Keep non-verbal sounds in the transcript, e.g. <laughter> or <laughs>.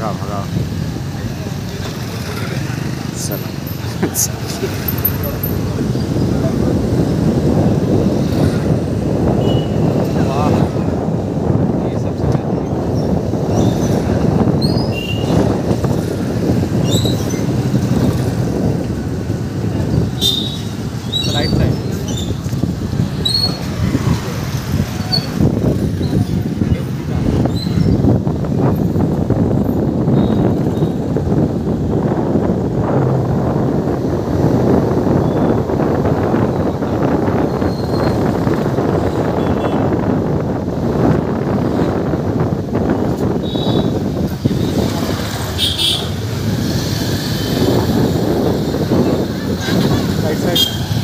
Bhaga Bhaga <laughs> right side. I said